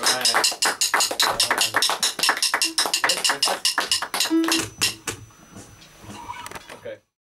Right.